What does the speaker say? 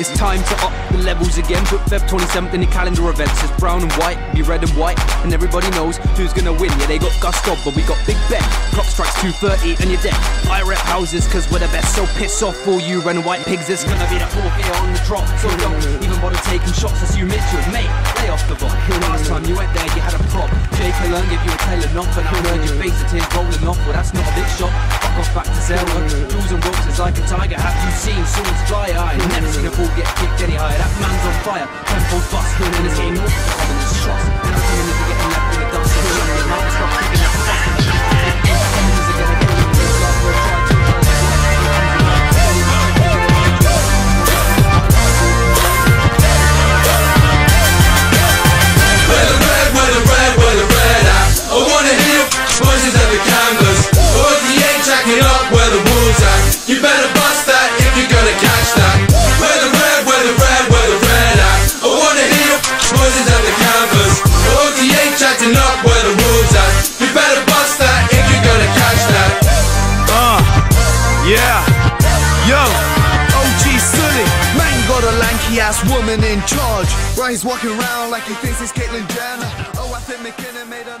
It's time to up the levels again. Put Feb 27th in the calendar events. It's brown and white, be red and white, and everybody knows who's gonna win. Yeah, they got Gusto, but we got Big Ben. Clock strikes 2:30 and you're dead. I rep houses cause we're the best, so piss off all you red and white pigs. It's gonna be the fourth year on the trot. So don't taking shots. That's you, Mitchell. Mate, lay off the ball. Mm. Last time you went there, you had a prop. Jake Malone gave you a tailor knock, and I mm. heard your face, the tears rolling off. Well, that's not a big shot. Fuck off back to Sarah. Jules mm. and Wilkes is like a tiger. Have you seen swords fly? I never seen a ball get kicked any higher. That man's on fire. Tempo's bust. And this game, no up where the wolves at, you better bust that if you're gonna catch that. Uh, yeah. Yo, OG Sully. Man got a lanky ass woman in charge. Right, he's walking around like he thinks he's Caitlyn Jenner. Oh, I think McKinnon made another.